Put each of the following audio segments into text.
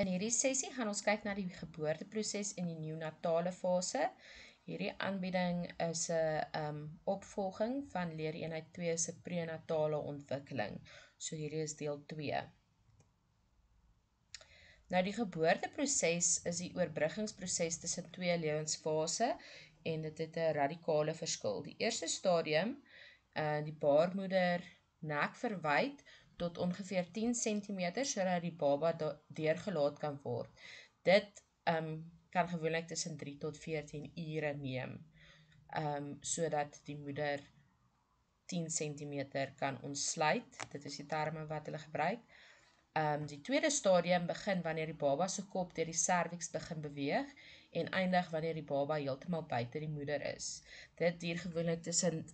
In hierdie sessie gaan ons kyk na die geboorteproses en die neonatale fase. Hierdie aanbieding is 'n um opvolging van leereenheid 2 se prenatale ontwikkeling. So hierdie is deel 2. Nou die geboorteproses is die oorbruggingsproses tussen twee lewensfases en dit het 'n radikale verskil. Die eerste stadium, uh die baarmoeder nek verwyd tot ongeveer 10 cm sodat die baba deurgelaat kan word. Dit um kan gewoonlik tussen 3 tot 14 ure neem. Um sodat die moeder 10 cm kan ontsluit. Dit is die terme wat hulle gebruik. Um die tweede stadium begin wanneer die baba se kop deur die serviks begin beweeg en eindig wanneer die baba heeltemal buite die moeder is. Dit duur gewoonlik tussen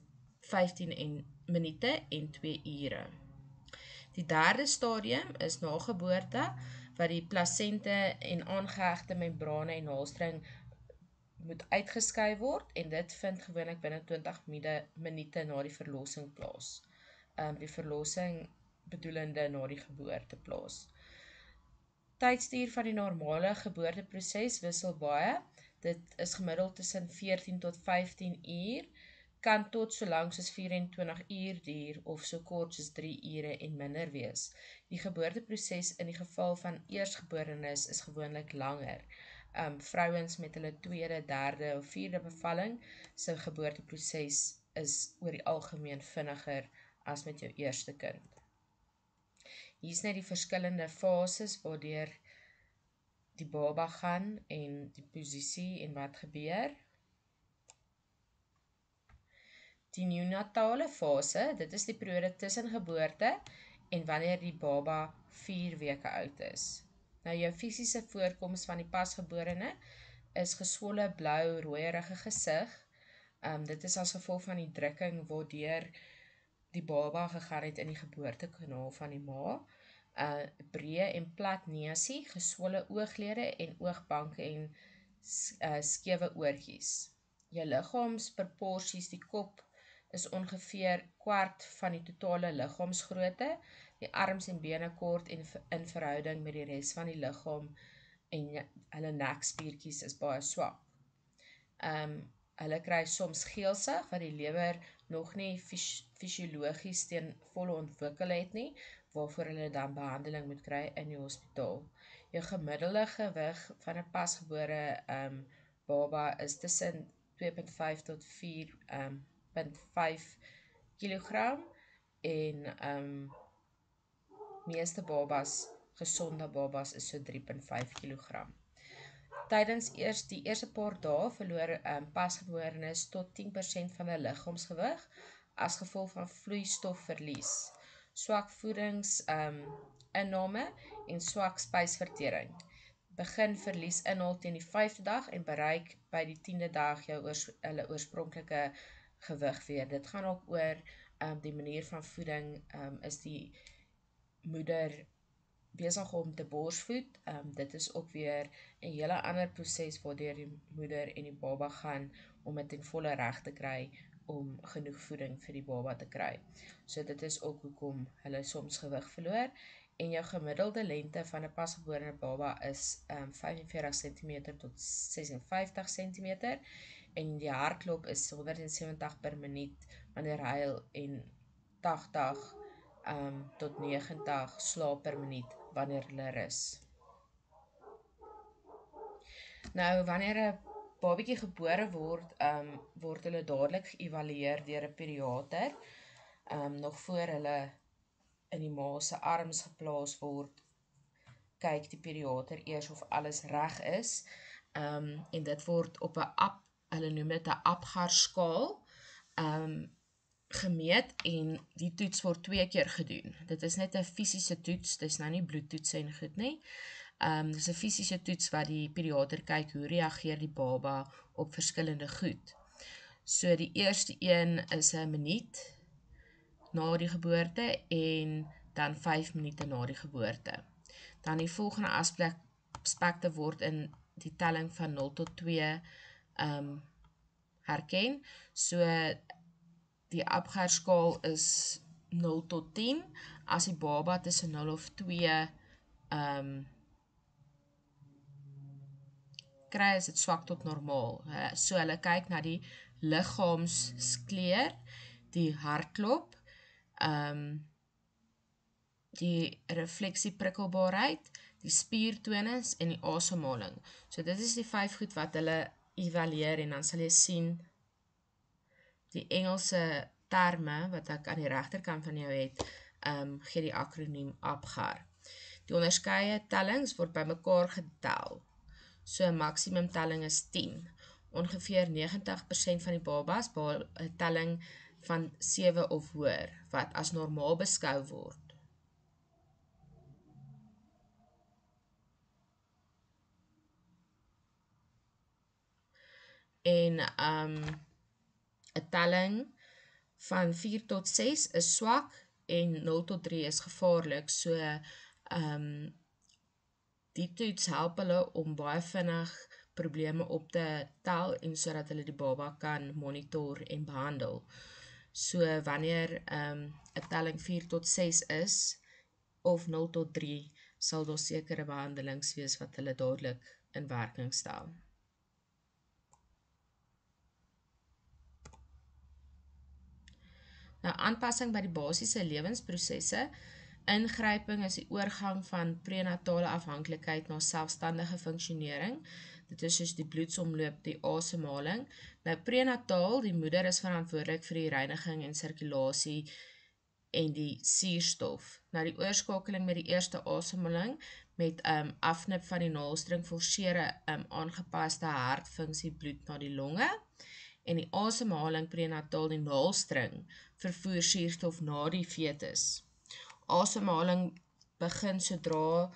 15 en minute en 2 ure. Die derde stadium is na geboorte wat die plasente en aangehegte membrane en naaldstring moet uitgeskei word en dit vind gewoonlik binne 20 minute na die verlossing plaas. Um die verlossing bedoelende na die geboorte plaas. Tydstuur van die normale geboorteproses wissel baie. Dit is gemiddeld tussen 14 tot 15 uur kan tot so lank soos 24 uur duur of so kort soos 3 ure en minder wees. Die geboorteproses in die geval van eersgeborenes is gewoonlik langer. Um vrouens met hulle tweede, derde of vierde bevalling se geboorteproses is oor die algemeen vinniger as met jou eerste kind. Hier is net die verskillende fases waardeur die baba gaan en die posisie en wat gebeur. Die neonatale fase, dit is die periode tussen geboorte en wanneer die baba 4 weke oud is. Nou jou fisiese voorkoms van die pasgeborene is geswolle blou rooierige gesig. Um dit is as gevolg van die drukking waardeur die baba gegaan het in die geboortekanaal van die ma. 'n uh, breë en plat neusie, geswolle ooglede en oogbanke en uh, skewe oortjies. Jou liggaamsproporsies, die kop is ongeveer kwart van die totale liggaamsgrootte. Die arms en bene kort en in verhouding met die res van die liggaam en hulle nekspiertjies is baie swak. Um hulle kry soms geelsig wat die lewer nog nie fys fisiologies teen volle ontwikkel het nie, waarvoor hulle dan behandeling moet kry in die hospitaal. Jou gemiddelde gewig van 'n pasgebore um baba is tussen 2.5 tot 4 um 0.5 kg en um meeste babas, gesonde babas is so 3.5 kg. Tydens eers die eerste paar dae verloor um pasgeborenes tot 10% van hulle liggaamsgewig as gevolg van vloeistofverlies, swak voedings um inname en swak spysvertering. Begin verlies inhoud teen die 5de dag en bereik by die 10de dag jou oors, hulle oorspronklike gewig weer. Dit gaan ook oor um die manier van voeding um is die moeder besig om te borsvoed. Um dit is ook weer 'n hele ander proses waardeur die moeder en die baba gaan om dit in volle reg te kry om genoeg voeding vir die baba te kry. So dit is ook hoekom hulle soms gewig verloor en jou gemiddelde lengte van 'n pasgebore baba is um 45 cm tot 56 cm en die hartklop is 170 per minuut wanneer hy en 80 um tot 90 slaap per minuut wanneer hulle rus. Nou wanneer 'n babatjie gebore word, um word hulle dadelik geëvalueer deur 'n pediater um nog voor hulle in die ma se arms geplaas word kyk die pediater eers of alles reg is. Um en dit word op 'n app hulle noem dit 'n Apgar skaal um gemeet en die toets word twee keer gedoen. Dit is net 'n fisiese toets, dis nou nie bloedtoets en goed nie. Um dis 'n fisiese toets wat die pediater kyk hoe reageer die baba op verskillende goed. So die eerste een is 'n minuut na die geboorte en dan 5 minute na die geboorte. Dan die volgende aspekte word in die telling van 0 tot 2 um herken. So die Apgar skaal is 0 tot 10 as die baba tussen 0 of 2 um kry is dit swak tot normaal. So hulle kyk na die liggaamskleur, die hartklop, ehm um, die refleksieprikkelbaarheid, die spiertonus en die asemhaling. So dit is die vyf goed wat hulle evalueer en dan sal jy sien die Engelse terme wat ek aan die regterkant van jou het, ehm um, gee die akroniem APGAR. Die onderskeie tellings word bymekaar getel. So maksimum telling is 10. Ongeveer 90% van die babas behaal 'n telling van 7 of hoër wat as normaal beskou word. En um 'n telling van 4 tot 6 is swak en 0 tot 3 is gevaarlik. So um die toets help hulle om baie vinnig probleme op te tel en sodat hulle die baba kan monitor en behandel. So wanneer um 'n telling 4 tot 6 is of 0 tot 3 sal daar sekere behandelings wees wat hulle dadelik in werking stel. Nou aanpassing by die basiese lewensprosesse. Ingryping is die oorgang van prenatale afhanklikheid na selfstandige funksionering. Dit is soos die bloedsomloop, die asemhaling. Nou prenataal, die moeder is verantwoordelik vir die reiniging en sirkulasie en die suurstof. Nou die oorskakeling met die eerste asemhaling met um afnip van die naalstring forceer 'n um aangepaste hartfunksie bloed na die longe en die asemhaling prenatal die naalstring vervoer suurstof na die fetus. Asemhaling begin sodra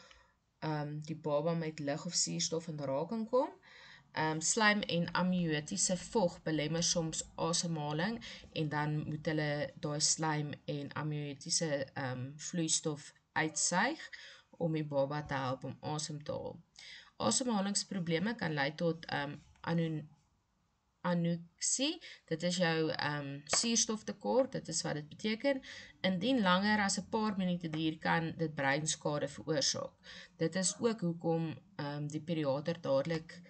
ehm um, die baba met lig of suurstof in raking kom. Ehm um, slaim en amniotiese vog belemmer soms asemhaling en dan moet hulle daai slaim en amniotiese ehm um, vloeistof uitsuig om die baba te help om asem te haal. Asemhalingsprobleme kan lei tot ehm um, anoksie, dit is jou um, suurstoftekort, dit is wat dit beteken, indien langer as een paar minuut duur kan dit breinskade veroorzaak. Dit is ook hoekom um, die periater dadelijk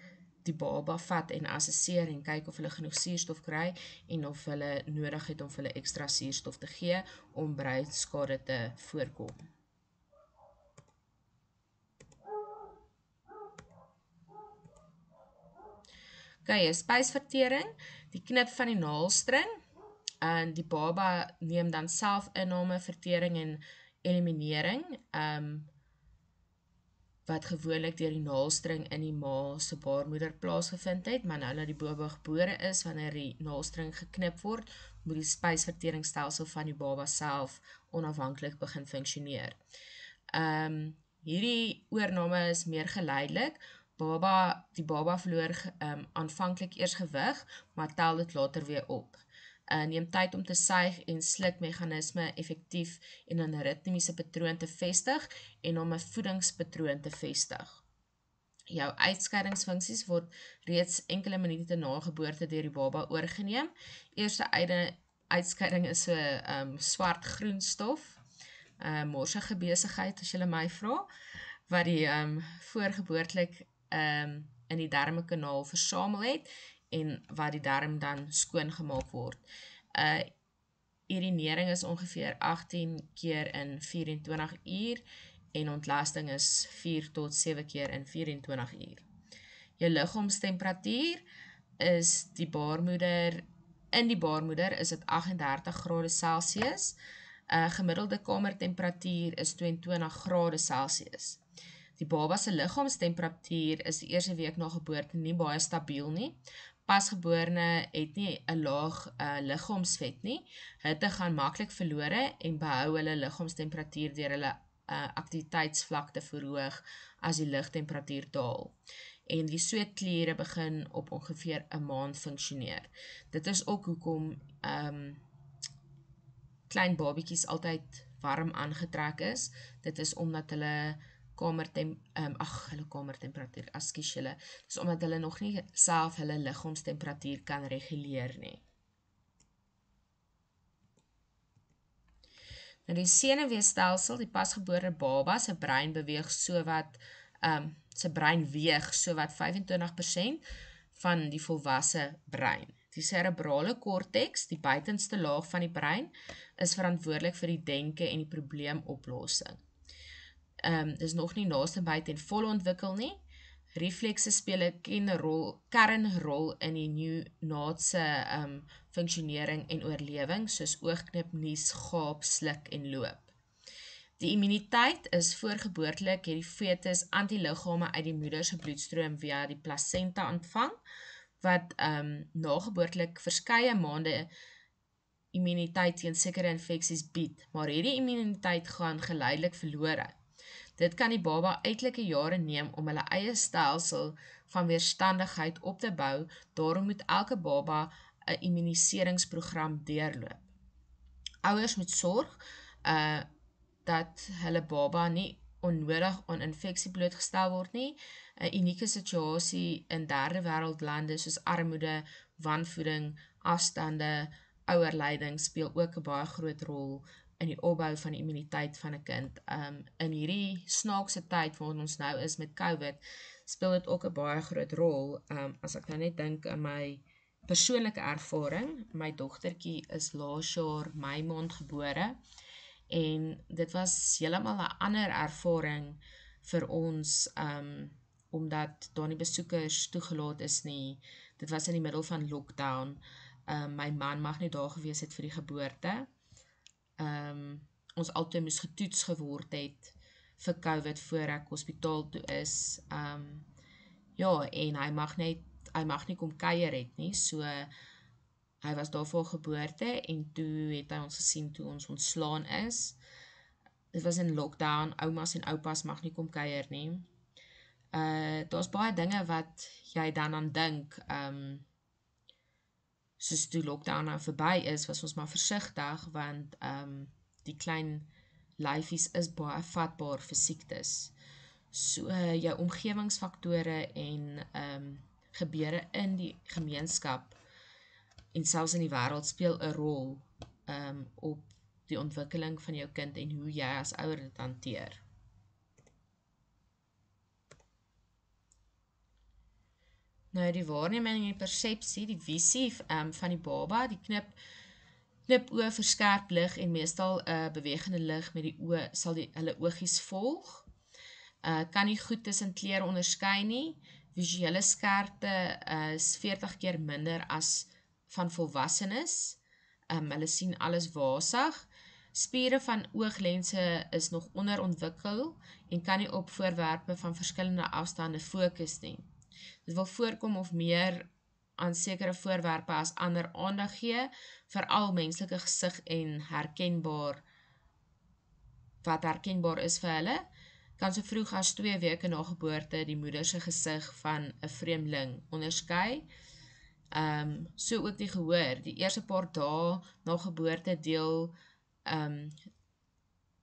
die baba vat en assesseer en kyk of hulle genoeg suurstof kry en of hulle nodig het om hulle extra suurstof te gee om breinskade te voorkom. Okay, spysvertering, die knip van die naalstring en die baba neem dan self inname, vertering en eliminering, um, wat gewoonlik deur die naalstring in die ma se baarmoeder plaasgevind het, maar nou dat die baba gebore is, wanneer die naalstring geknip word, moet die spysverteringsstelsel van die baba self onafhanklik begin funksioneer. Um, hierdie oorname is meer geleidelik, baba, die baba verloor um, aanvanklik eers gewig, maar tel dit later weer op. Uh, neem tyd om te suig en slik mechanisme effectief en een ritmiese patroon te vestig en om een voedingspatroon te vestig. Jou uitskeidingsfunksies word reeds enkele minuute na geboorte dier die baba oorgeneem. Eerste eide uitscheiding is so um, swart-groen stof, uh, morsige bezigheid as jylle my vraag, wat die um, voorgeboortelik um, in die darmekanaal versamel het en wat die darm dan skoon gemaakt word. Uh, urinering is ongeveer 18 keer in 24 uur en ontlasting is 4 tot 7 keer in 24 uur. Jou lichaamstemperatuur is die baarmoeder, in die baarmoeder is het 38 grade Celsius, uh, gemiddelde kamertemperatuur is 22 grade Celsius. Die baba se liggaamstemperatuur is die eerste week na geboorte nie baie stabiel nie. Pasgeborene het nie 'n laag uh, liggaamsvet nie. Hitte gaan maklik verlore en behou hulle liggaamstemperatuur deur hulle uh, aktiwiteitsvlakte verhoog as die lugtemperatuur daal. En die sweetkliere begin op ongeveer 'n maand funksioneer. Dit is ook hoekom ehm um, klein babatjies altyd warm aangetrek is. Dit is omdat hulle kamertem um, ag hulle kamertemperatuur askies hulle dis omdat hulle nog nie self hulle liggaamstemperatuur kan reguleer nie Nou die senuweestelsel, die pasgebore baba se brein beweeg so wat um se brein weeg so wat 25% van die volwasse brein. Die cerebrale cortex, die buitenste laag van die brein, is verantwoordelik vir die denke en die probleemoplossing. Ehm um, dis nog nie naaste by ten volle ontwikkel nie. Reflekse speel 'n kernrol kernrol in die neurone ehm um, funksionering en oorlewing soos oogknip, nies, gaap, sluk en loop. Die immuniteit is voorgeboortelik het die fetus antiliggame uit die moeder se bloedstroom via die plasenta ontvang wat ehm um, nageboortelik verskeie maande immuniteit teen sekere infeksies bied, maar hierdie immuniteit gaan geleidelik verlore. Dit kan die baba uitelike jare neem om hulle eie stelsel van weerstandigheid op te bou. Daarom moet elke baba 'n immuniseringsprogram deurloop. Ouers moet sorg uh dat hulle baba nie onnodig aan infeksie blootgestel word nie 'n unieke situasie in derde wêreld lande soos armoede, wanvoeding, afstande, ouerleiding speel ook 'n baie groot rol in die opbou van die immuniteit van 'n kind. Um in hierdie snaakse tyd waarin ons nou is met COVID, speel dit ook 'n baie groot rol. Um as ek nou net dink aan my persoonlike ervaring, my dogtertjie is laas jaar Mei maand gebore en dit was heeltemal 'n ander ervaring vir ons um omdat daar nie besoekers toegelaat is nie. Dit was in die middel van lockdown. Um my man mag nie daar gewees het vir die geboorte. Um ons altyd moes getoets geword het vir COVID voor ek hospitaal toe is. Um ja, en hy mag net hy mag nie kom kuier het nie. So hy was daar vir geboorte en toe het hy ons gesien toe ons ontslaan is. Dit was in lockdown. Oumas en oupas mag nie kom kuier nie uh daar's baie dinge wat jy dan aan dink um soos die lockdown nou verby is was ons maar versigtig want um die klein lyfies is baie vatbaar vir siektes. So uh, jou omgewingsfaktore en um gebeure in die gemeenskap en selfs in die wêreld speel 'n rol um op die ontwikkeling van jou kind en hoe jy as ouer dit hanteer Nou die waarneming en die persepsie, die visie um, van die baba, die knip knip oë verskerp lig en meestal 'n uh, bewegende lig met die oë sal die hulle oogies volg. Uh kan nie goed tussen kleure onderskei nie. Visuele skerpte uh, is 40 keer minder as van volwassenes. Um hulle sien alles wasig. Spiere van ooglense is nog onderontwikkel en kan nie op voorwerpe van verskillende afstande fokus nie. Dit wil voorkom of meer aan sekere voorwerpe as ander aandag gee, veral menslike gesig en herkenbaar wat herkenbaar is vir hulle, kan so vroeg as 2 weke na geboorte die moeder se gesig van 'n vreemdeling onderskei. Ehm um, so ook die gehoor. Die eerste paar dae na geboorte deel ehm um,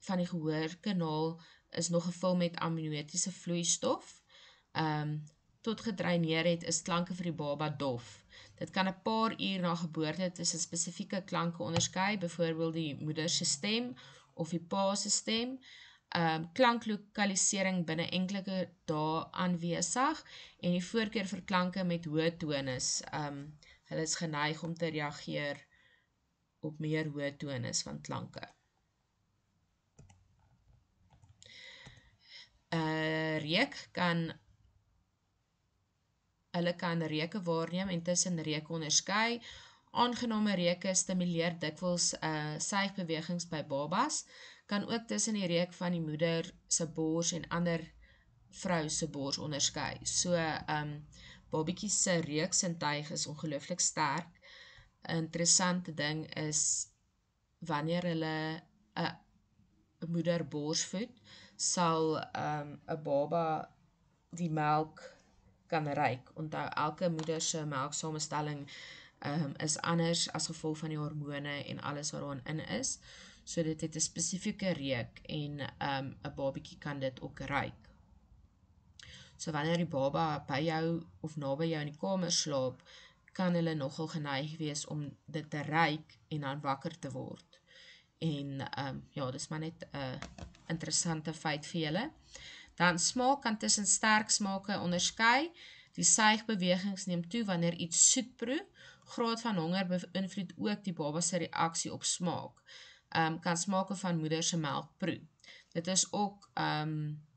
van die gehoorkanaal is nog gevul met amniotiese vloeistof. Ehm um, tot gedreineer het, is klanke vir die baba dof. Dit kan 'n paar uur na geboorte tussen spesifieke klanke onderskei, byvoorbeeld die moeder se stem of die pa se stem. Ehm um, klanklokalisering binne enkele dae aanwesig en die voorkeur vir klanke met hoë tonus. Ehm um, hulle is geneig om te reageer op meer hoë tonus van klanke. Uh reuk kan Hulle kan reuke waarneem en tussen reuke onderskei. Aangename reuke stimuleer dikwels uh suigbewegings by babas, kan ook tussen die reuk van die moeder se bors en ander vrou se bors onderskei. So um babietjie se reuksintuig is ongelooflik sterk. 'n Interessante ding is wanneer hulle 'n 'n moeder borsvoed, sal um 'n baba die melk kan ruik. Onthou elke moeder se melksamestelling um, is anders as gevolg van die hormone en alles wat daarin in is. So dit het 'n spesifieke reuk en 'n um, 'n babatjie kan dit ook ruik. So wanneer die baba by jou of naby jou in die kamer slaap, kan hulle nogal geneig wees om dit te ruik en dan wakker te word. En ehm um, ja, dis maar net 'n interessante feit vir julle. Dan smaak kan tussen sterk smake onderskei. Die suigbewegings neem toe wanneer iets soet proe. Graad van honger beïnvloed ook die baba se reaksie op smaak. Ehm um, kan smake van moeder se melk proe. Dit is ook ehm um,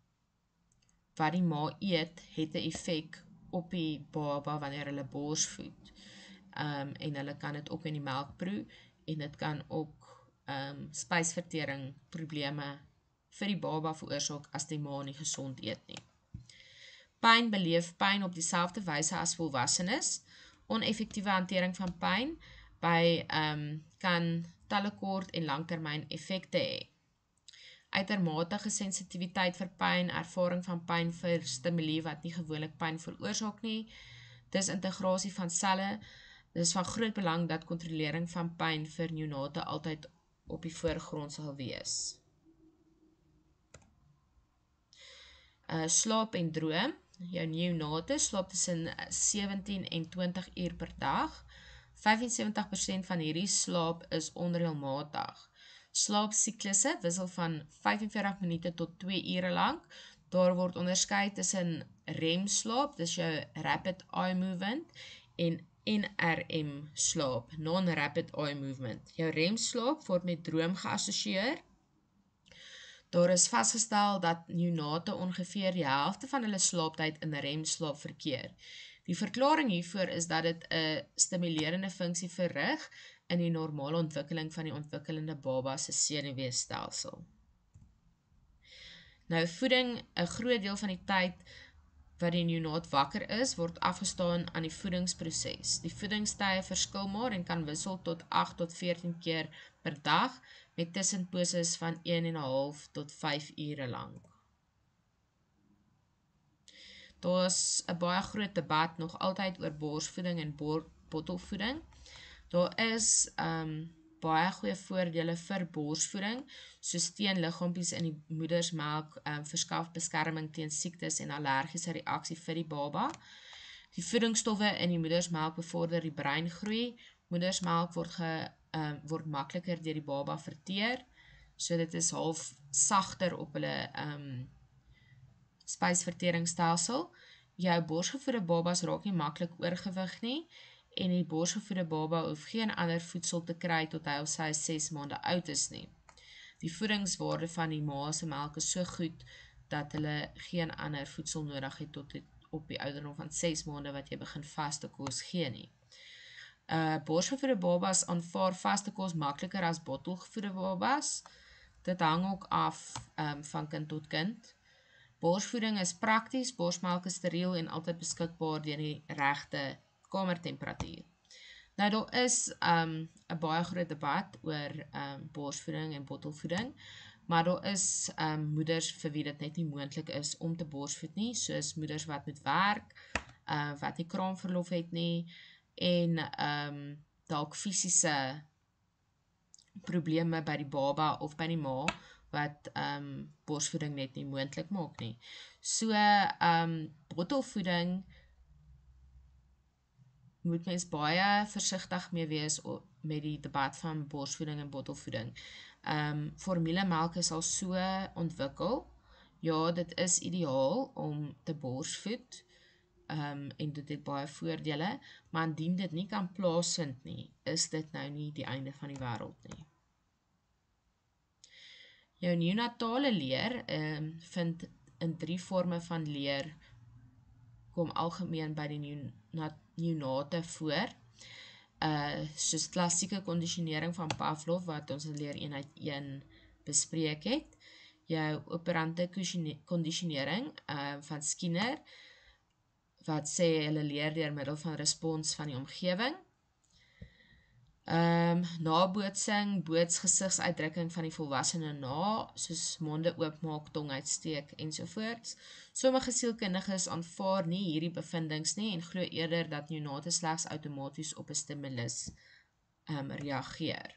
wat die ma eet het 'n effek op die baba wanneer hulle borsvoed. Ehm um, en hulle kan dit ook in die melk proe en dit kan ook ehm um, spysvertering probleme vir die baba veroorsaak as die ma nie gesond eet nie. Pyn beleef pyn op dieselfde wyse as volwassenes. Oneffektiewe hantering van pyn by ehm um, kan tallekort en langtermyn effekte hê. Uitermate sensitiwiteit vir pyn, ervaring van pyn vir stimule wat nie gewoonlik pyn veroorsaak nie. Dis integrasie van selle. Dis van groot belang dat kontrolering van pyn vir neonate altyd op die voorgrond sal wees. Uh slaap en droom. Jou neonate slaap tussen 17 en 20 uur per dag. 75% van hierdie slaap is onreëlmatig. Slaapsiklusse wissel van 45 minute tot 2 ure lank. Daar word onderskei tussen REM slaap, dis jou rapid eye movement en NRM slaap, non-rapid eye movement. Jou REM slaap word met droom geassosieer. Daar is vasgestel dat neonate ongeveer die helfte van hulle slaaptyd in REM slaap verkeer. Die verklaring hiervoor is dat dit 'n stimulerende funksie verrig in die normale ontwikkeling van die ontwikkelende baba se senuweestelsel. Nou voeding, 'n groot deel van die tyd wat die neonaat wakker is, word afgestaan aan die voedingsproses. Die voedingstye verskil maar en kan wissel tot 8 tot 14 keer per dag met tussenposes van 1 en 'n half tot 5 ure lank. Daar's 'n baie groot debat nog altyd oor borsvoeding en bottelvoeding. Daar is um, baie goeie voordele vir borsvoeding, soos teenliggaampies in die moedersmelk um, verskaf beskerming teen siektes en allergiese reaksie vir die baba. Die voedingsstowwe in die moedersmelk bevorder die breingroei. Moedersmelk word ge um, word makliker deur die baba verteer, so dit is half sagter op hulle um spysverteringsstelsel. Jou borsgevoede babas raak nie maklik oorgewig nie en die borsgevoede baba hoef geen ander voedsel te kry tot hy of sy 6 maande oud is nie. Die voedingswaarde van die ma se melk is so goed dat hulle geen ander voedsel nodig het tot die, op die ouderdom van 6 maande wat jy begin vaste kos gee nie. Uh borsgevoede babas aanvaar vaste kos makliker as bottelgevoede babas. Dit hang ook af um van kind tot kind. Borsvoeding is prakties, borsmelk is steriel en altyd beskikbaar deur die regte kamertemperatuur. Nou daar is um 'n baie groot debat oor um borsvoeding en bottelvoeding, maar daar is um moeders vir wie dit net nie moontlik is om te borsvoed nie, soos moeders wat moet werk, uh wat nie kraamverlof het nie en um dalk fisiese probleme by die baba of by die ma wat um borsvoeding net nie moontlik maak nie. So um bottelvoeding moet mens baie versigtig mee wees met die debat van borsvoeding en bottelvoeding. Ehm um, formulemelk is al so ontwikkel. Ja, dit is ideaal om te borsvoed. Ehm um, en dit het baie voordele, maar indien dit nie kan plaasvind nie, is dit nou nie die einde van die wêreld nie. Jou neonatale leer ehm um, vind in drie forme van leer kom algemeen by die neonat neonate voor. Uh soos klassieke kondisionering van Pavlov wat ons in leer eenheid 1 bespreek het. Jou operante kondisionering uh van Skinner wat sê hulle leer deur middel van respons van die omgewing. Ehm um, nabootsing, bootsgesigsuitdrukking van die volwassene na, soos monde oopmaak, tong uitsteek ensovoorts. Sommige sielkundiges aanvaar nie hierdie bevindinge nie en glo eerder dat neonate slegs outomaties op 'n stimulus ehm um, reageer.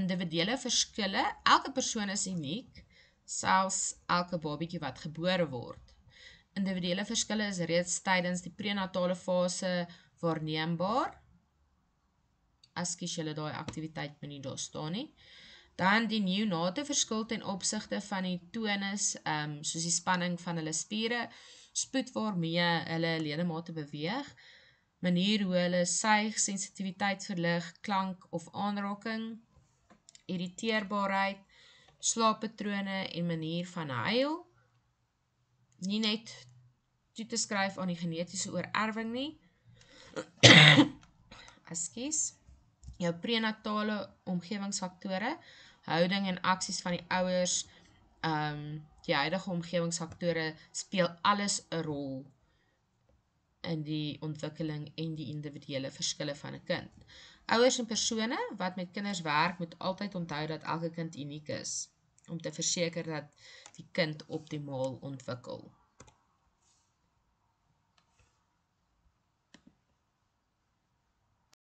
Individuele verskille, elke persoon is uniek, selfs elke babatjie wat gebore word. Individuele verskille is reeds tydens die prenatale fase waarneembaar as kies julle daai aktiwiteit moet nie daar staan nie. Dan die neonate verskil ten opsigte van die tonus, um, soos die spanning van hulle spiere, spoed waarmee hulle ledemate beweeg, manier hoe hulle suig, sensitiwiteit vir lig, klank of aanraking, irriteerbaarheid, slaappatrone en manier van huil. Nie net toe te skryf aan die genetiese oorerwing nie. Ekskuus. Jou prenatale omgewingsfaktore, houding en aksies van die ouers, ehm um, die huidige omgewingsfaktore speel alles 'n rol in die ontwikkeling en die individuele verskille van 'n kind. Ouers en persone wat met kinders werk, moet altyd onthou dat elke kind uniek is om te verseker dat die kind optimaal ontwikkel.